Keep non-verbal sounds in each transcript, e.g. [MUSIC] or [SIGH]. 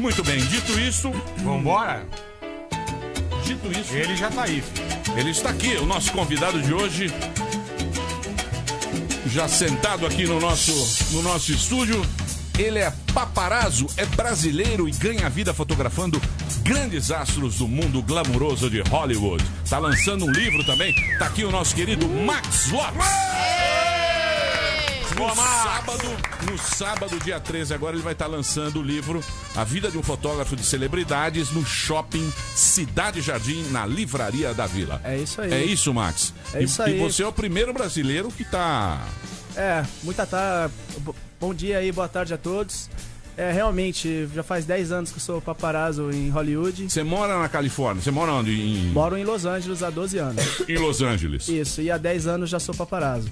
Muito bem, dito isso, Vambora? dito isso, Ele já tá aí, filho. ele está aqui, o nosso convidado de hoje. Já sentado aqui no nosso, no nosso estúdio. Ele é paparazzo, é brasileiro e ganha vida fotografando grandes astros do mundo glamuroso de Hollywood. Tá lançando um livro também. Tá aqui o nosso querido Max Lopes. No sábado, no sábado, dia 13, agora ele vai estar lançando o livro A Vida de um Fotógrafo de Celebridades no Shopping Cidade Jardim, na Livraria da Vila. É isso aí. É isso, Max. É e, isso e aí. você é o primeiro brasileiro que tá. É, muita tá. Bom dia aí, boa tarde a todos. É, realmente, já faz 10 anos que eu sou paparazzo em Hollywood. Você mora na Califórnia? Você mora onde? Em, Moro em Los Angeles há 12 anos. em Los Angeles. Isso, e há 10 anos já sou paparazzo.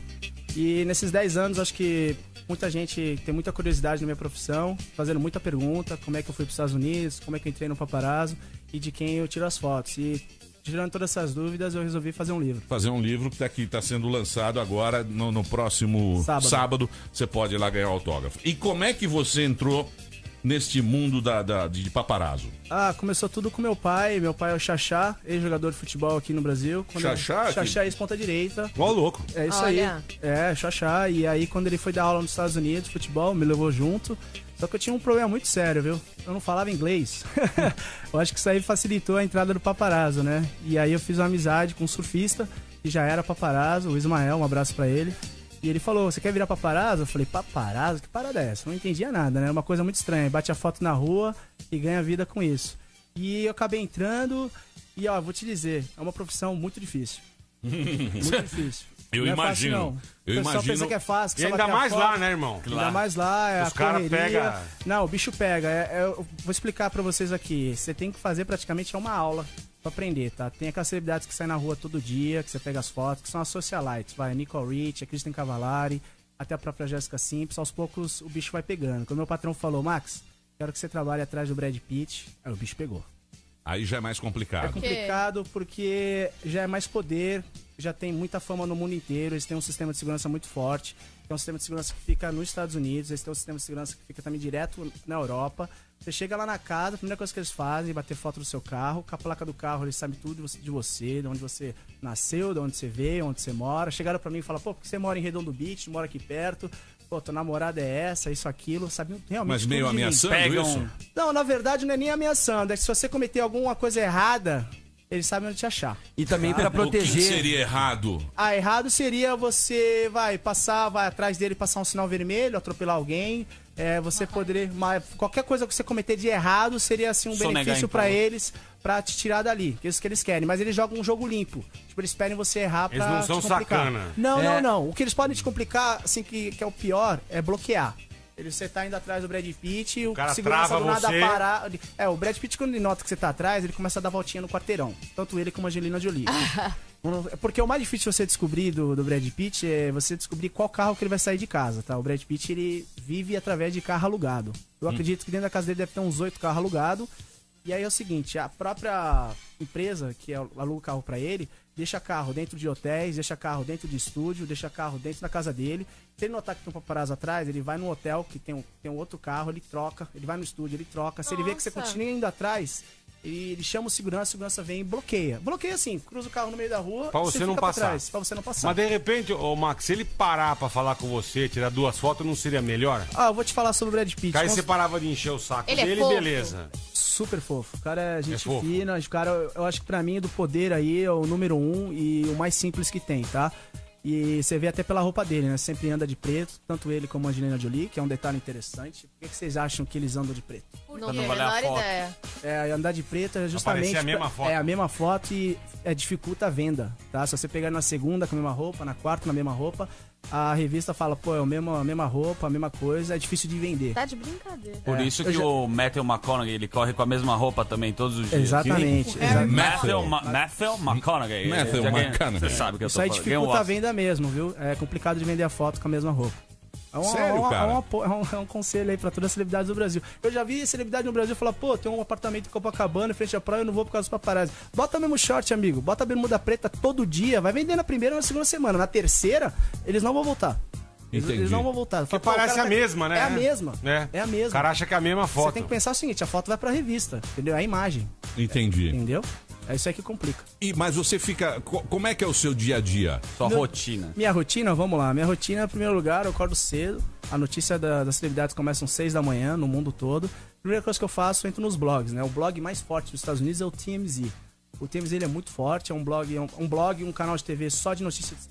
E nesses 10 anos, acho que muita gente tem muita curiosidade na minha profissão, fazendo muita pergunta, como é que eu fui para os Estados Unidos, como é que eu entrei no paparazzo e de quem eu tiro as fotos. E tirando todas essas dúvidas, eu resolvi fazer um livro. Fazer um livro que tá aqui, tá sendo lançado agora no, no próximo sábado. Sábado. Você pode ir lá ganhar autógrafo. E como é que você entrou neste mundo da, da- de paparazzo? Ah, começou tudo com meu pai. Meu pai é o Xaxá, ex-jogador de futebol aqui no Brasil. Quando eu- Xaxá? Xaxá, ex-ponta direita. Igual louco. É isso Olha. aí. É, Xaxá. E aí, quando ele foi dar aula nos Estados Unidos, futebol, me levou junto. Só que eu tinha um problema muito sério, viu? Eu não falava inglês. [LAUGHS] eu acho que isso aí facilitou a entrada do paparazzo, né? E aí eu fiz uma amizade com um surfista, que já era paparazzo, o Ismael, um abraço pra ele. E ele falou, você quer virar paparazzo? Eu falei, paparazzo? Que parada é essa? Não entendia nada, né? Era uma coisa muito estranha. Bate a foto na rua e ganha vida com isso. E eu acabei entrando e, ó, vou te dizer, é uma profissão muito difícil. [LAUGHS] muito difícil. Eu Não é fácil, imagino. Eu o pessoal imagino- pensa que é fácil. que E ainda mais foto. lá, né, irmão? Ainda mais lá, é Os a correria. pega- Não, o bicho pega. É- é- eu vou explicar pra vocês aqui. Você tem que fazer praticamente uma aula pra aprender, tá? Tem aquelas celebridades que saem na rua todo dia, que você pega as fotos, que são as socialites. Vai, a Nicole Rich, a Kristen Cavallari, até a própria Jessica Simpson. Aos poucos o bicho vai pegando. Quando meu patrão falou, Max, quero que você trabalhe atrás do Brad Pitt, aí o bicho pegou. Aí já é mais É complicado. complicado porque já é mais poder, já tem muita fama no mundo inteiro, eles têm um sistema de segurança muito forte. Tem um sistema de segurança que fica nos Estados Unidos, eles têm um sistema de segurança que fica também direto na Europa. Você chega lá na casa, a primeira coisa que eles fazem é bater foto do seu carro, com a placa do carro eles sabem tudo de você- de você, de onde você nasceu, de onde você veio, onde você mora. Chegaram pra mim e falaram, pô, porque você mora em Redondo Beach, mora aqui perto, pô, tua namorada é essa, isso, aquilo, sabiam realmente Mas meio ameaçando Pegam- isso? Não, na verdade não é nem ameaçando. É que se você cometer alguma coisa errada, eles sabem onde te achar. E também pra O que proteger. seria errado? Ah, errado seria você, vai, passar, vai atrás dele, passar um sinal vermelho, atropelar alguém. É, você poderia. mas qualquer coisa que você cometer de errado seria assim um benefício pra prova. eles pra te tirar dali. Que é isso que eles querem. Mas eles jogam um jogo limpo. Tipo, eles esperem você errar pra Eles não são te complicar. sacana. Não, É. não, não. O que eles podem te complicar, assim, que, que é o pior, é bloquear. Ele, você tá indo atrás do Brad Pitt e o, cara segurança trava do nada você. parar. É, o Brad Pitt, quando ele nota que você tá atrás, ele começa a dar voltinha no quarteirão. Tanto ele como a Angelina Jolie. [LAUGHS] Quando- Porque o mais difícil você descobrir do, do Brad Pitt é você descobrir qual carro que ele vai sair de casa, tá? O Brad Pitt, ele vive através de carro alugado. Eu acredito que dentro da casa dele deve ter uns oito carros alugados. E aí é o seguinte, a própria empresa que aluga o carro pra ele, deixa carro dentro de hotéis, deixa carro dentro de estúdio, deixa carro dentro da casa dele. Se ele notar que tem um paparazzo atrás, ele vai no hotel que tem um, tem um outro carro, ele troca, ele vai no estúdio, ele troca. Se ele vê que você Nossa. continua indo atrás, ele, ele chama o segurança, o segurança vem e bloqueia. Bloqueia assim, cruza o carro no meio da rua, Pra você não fica pra passar. trás, pra você não passar. Mas de repente, ô Max, se ele parar pra falar com você, tirar duas fotos, não seria melhor? Ah, eu vou te falar sobre o Brad Pitt. Aí Cons- você parava de encher o saco Ele é dele, fofo. beleza. Super fofo. O cara é gente fofo. fina. O cara, eu- acho que pra mim, do poder aí, é o número um e o mais simples que tem, tá? E você vê até pela roupa dele, né? Sempre anda de preto, tanto ele como a Angelina Jolie, que é um detalhe interessante. Por que, que vocês acham que eles andam de preto? Por quê? não valer a Menor foto. ideia. É, andar de preto é justamente. Aparecer a mesma foto. É a mesma foto e é, dificulta a venda, tá? Se você pegar na segunda com a mesma roupa, na quarta na mesma roupa, a revista fala, pô, é a mesma, a mesma roupa, a mesma coisa, é difícil de vender. Tá de brincadeira. Por É, isso que já- o Matthew McConaughey, ele corre com a mesma roupa também todos os dias. Exatamente. exa- Matthew, Ma Matthew McConaughey. Matthew McConaughey. Você sabe que eu Isso tô aí falando. Ganha um dificulta a venda mesmo, viu? É complicado de vender a foto com a mesma roupa. É um, Sério, é uma- cara? É, é um, é um conselho aí pra todas as celebridades do Brasil. Eu já vi celebridade no Brasil falar, pô, tem um apartamento em Copacabana, em frente à praia, eu não vou por causa dos paparazzi. Bota mesmo short, amigo. Bota a bermuda preta todo dia. Vai vender na primeira ou na segunda semana. Na terceira, eles não vão voltar. Eles, eles não vão voltar. Porque Fala, parece a tá- mesma, né? É a mesma. É. É a mesma. O cara acha que é a mesma Você foto. tem que pensar o seguinte, a foto vai pra revista, entendeu? É a imagem, Entendi. entendeu? É isso aí que complica. E, mas você fica. co- Como é que é o seu dia a dia? Sua Meu- rotina. Minha rotina, vamos lá. Minha rotina, em primeiro lugar, eu acordo cedo. A notícia da- das celebridades começa às 6 da manhã no mundo todo. Primeira coisa que eu faço, eu entro nos blogs, né? O blog mais forte dos Estados Unidos é o TMZ. O TMZ ele é muito forte, é um blog, é um, um blog, um canal de TV só de notícias,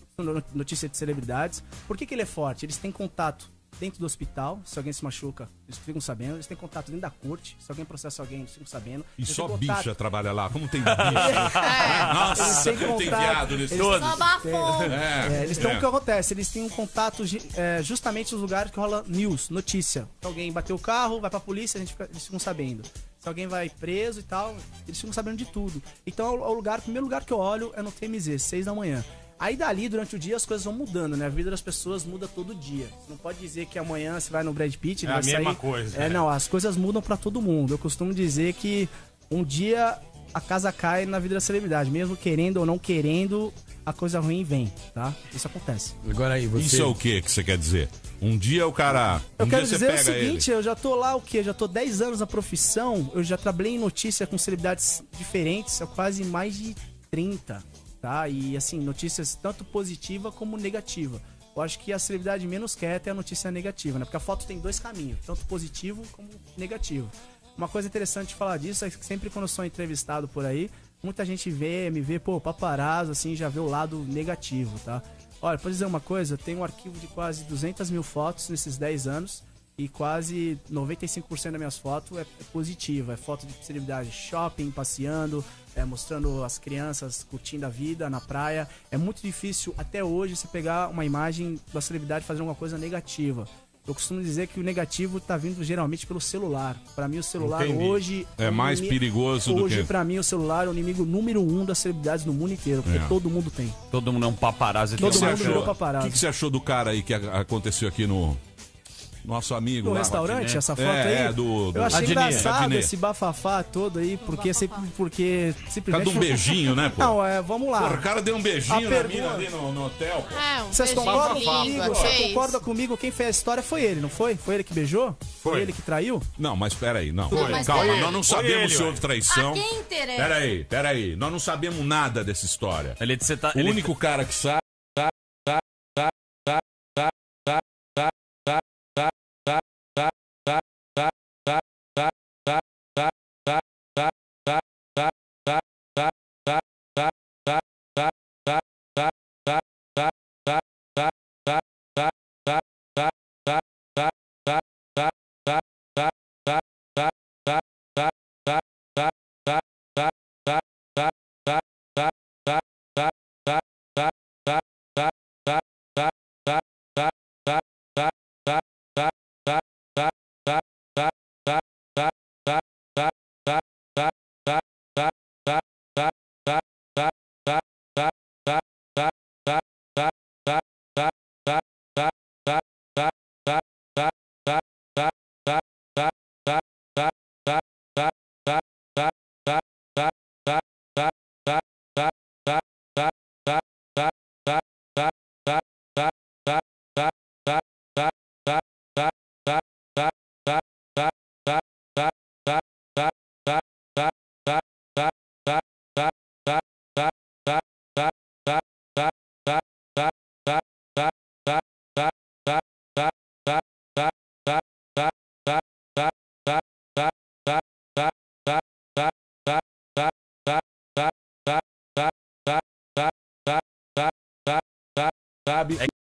notícia de celebridades. Por que, que ele é forte? Eles têm contato dentro do hospital, se alguém se machuca, eles ficam sabendo. Eles têm contato dentro da corte, se alguém processa alguém, eles ficam sabendo. E Eles só contato- bicha trabalha lá. Como tem [LAUGHS] bicha? Nossa, Eles têm como tem contato, viado eles- todo. Só bafão. É, eles têm é. o que acontece, eles têm um contato é, justamente nos lugares que rola news, notícia. Se alguém bateu o carro, vai pra polícia, a gente fica- eles ficam sabendo. Se alguém vai preso e tal, eles ficam sabendo de tudo. Então é o lugar, o primeiro lugar que eu olho é no TMZ, 6 da manhã. Aí dali, durante o dia, as coisas vão mudando, né? A vida das pessoas muda todo dia. Não pode dizer que amanhã você vai no Brad Pitt, É a vai mesma sair... coisa, É, é. não, as coisas mudam pra todo mundo. Eu costumo dizer que um dia a casa cai na vida da celebridade. Mesmo querendo ou não querendo, a coisa ruim vem, tá? Isso acontece. Agora aí, você. Isso é o que que você quer dizer? Um dia o cara. Eu um quero dia você dizer o seguinte, ele. eu já tô lá o quê? Eu já tô 10 anos na profissão, eu já trabalhei em notícia com celebridades diferentes, há quase mais de 30, tá? E assim, notícias tanto positiva como negativa. Eu acho que a celebridade menos quer é a notícia negativa, né? Porque a foto tem dois caminhos, tanto positivo como negativo. Uma coisa interessante de falar disso é que sempre quando eu sou entrevistado por aí, muita gente vê, me vê, pô, paparazzo, assim, já vê o lado negativo, tá? Olha, pra dizer uma coisa, eu tenho um arquivo de quase 200 mil fotos nesses 10 anos e quase 95% das minhas fotos é, é positiva. É foto de celebridade shopping, passeando, é, mostrando as crianças curtindo a vida na praia. É muito difícil até hoje você pegar uma imagem da celebridade fazendo alguma coisa negativa. Eu costumo dizer que o negativo tá vindo geralmente pelo celular. Pra mim, o celular Entendi. hoje. É o mais inimigo- perigoso do Hoje, que- pra mim, o celular é o inimigo número um das celebridades no mundo inteiro, porque É. todo mundo tem. Todo mundo é um paparazzo. Todo mundo achou- virou O paparazzo. que, que você achou do cara aí que aconteceu aqui no. Nosso amigo No lá? restaurante, essa foto É, aí. é, do- do- Eu achei engraçado esse bafafá todo aí, porque sempre. Porque simplesmente. de um beijinho, né, pô? Não, é, vamos lá. Porra, o cara deu um beijinho A na pergunta- mina ali no, no hotel, pô. É, um Vocês concordam comigo? Você concorda comigo? Quem fez a história foi ele, não foi? Foi ele que beijou? Foi. ele que traiu? Não, mas peraí, não. mas Calma, peraí. nós não Foi sabemos ele, se houve traição. A quem interessa? Peraí, peraí. Nós não sabemos nada dessa história. Ele, você tá, O ele, único cara que sabe. Sabe